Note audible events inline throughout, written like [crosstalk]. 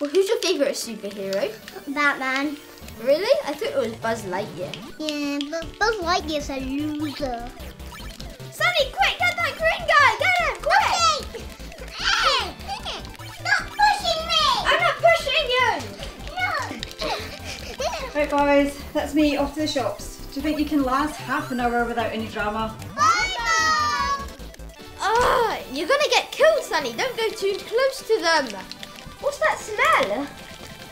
Well, who's your favourite superhero? Batman. Really? I thought it was Buzz Lightyear. Yeah, but Buzz Lightyear's a loser. Sonny, quick, get that green guy! Get him, quick! Hey! Stop pushing me! I'm not pushing you! No! [laughs] Right, guys, that's me off to the shops. Do you think you can last half an hour without any drama? Bye, Mom! Ah, you're gonna get killed, Sonny. Don't go too close to them. What's that smell?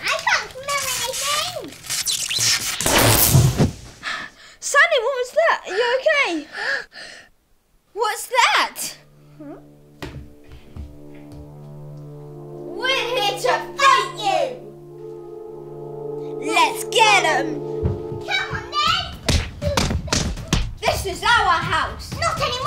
I can't smell anything! Sonny, what was that? Are you okay? What's that? We're here to fight you! Let's get him! Come on then! This is our house! Not anymore!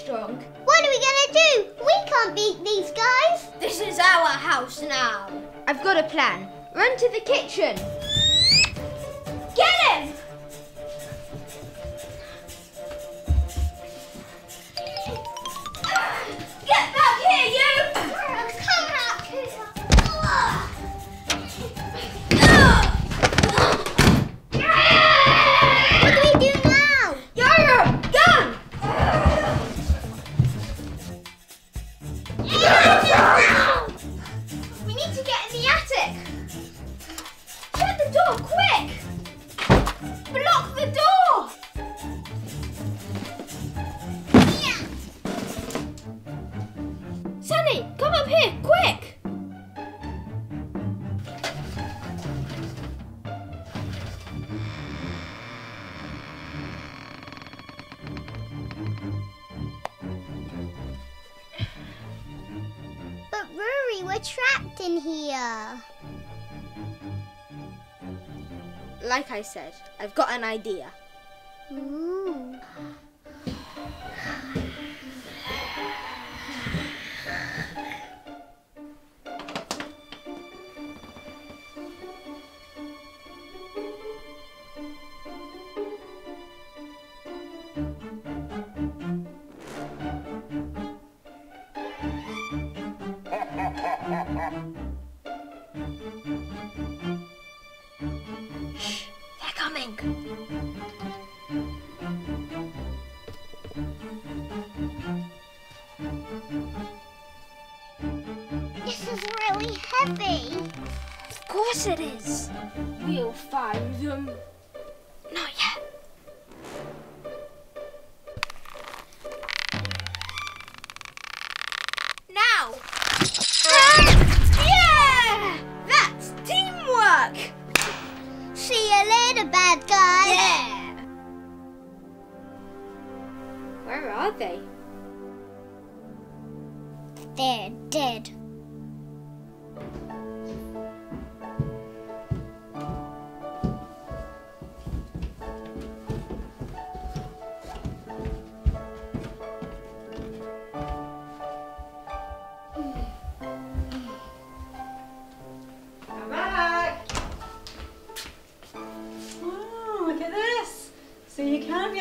Strong. What are we gonna do? We can't beat these guys. This is our house now. I've got a plan. Run to the kitchen. Quick! Block the door! Sonny, come up here, quick! But Ruari, we're trapped in here. Like I said, I've got an idea. Ooh. [laughs] really heavy. Of course it is. We'll find them. Not yet. Now. Ah! yeah! That's teamwork. See you later, bad guys. Yeah. Where are they? They're dead.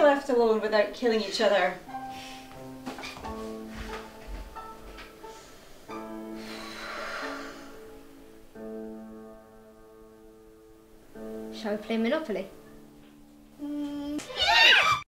Left alone without killing each other. Shall we play Monopoly?